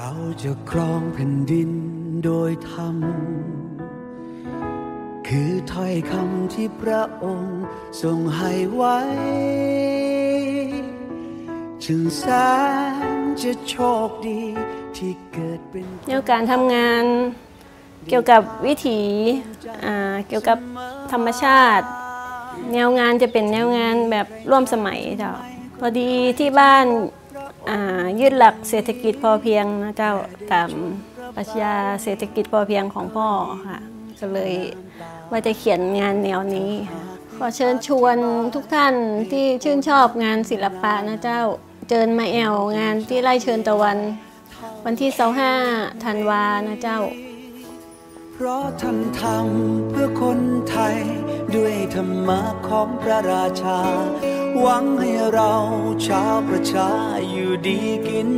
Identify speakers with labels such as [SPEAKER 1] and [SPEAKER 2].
[SPEAKER 1] เราจะครองแผ่นดินโดยธรรม คือถ้อยคำที่พระองค์ทรงให้ไว้ จึงแสนจะโชคดีที่เกิดเป็น
[SPEAKER 2] แนวกับการทำงานเกี่ยวกับวิถีเกี่ยวกับธรรมชาติ แนวงานจะเป็นแนวงานแบบร่วมสมัยเจ้าพอดีที่บ้าน ยึดหลักเศรษฐกิจพอเพียงนะเจ้าตามปรัชญาเศรษฐกิจพอเพียงของพ่อค่ะก็เลยว่าจะเขียนงานแนวนี้ค่ะขอเชิญชวนทุกท่านที่ชื่นชอบงานศิลปะนะเจ้าเจิญมาแอวงานที่ไร่เชิญตะวัน วันที่25ธันวานะเจ้า
[SPEAKER 1] เพราะท่านทำเพื่อคนไทย ด้วยธรรมะของพระราชา หวังให้เราชาวประชาอยู่ดีกิน